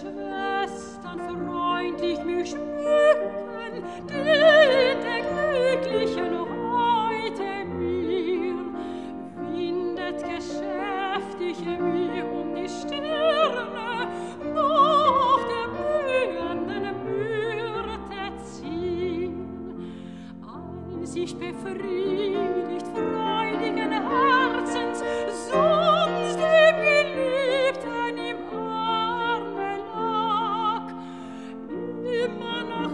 Schwestern freundlich mich schmücken, dient der glücklichen heute mir, windet geschäftig mir um die Stirne, nach der blühenden Myrte ziehen. Als ich befriedigt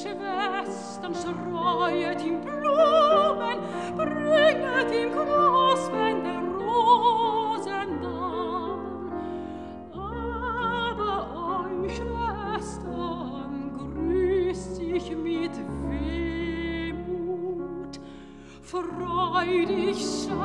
Schwestern, streuet ihm Blumen, bringet ihm Großbände Rosen dar. Aber euch, Schwestern, grüßt ich mit Wehmut, freudig schaut,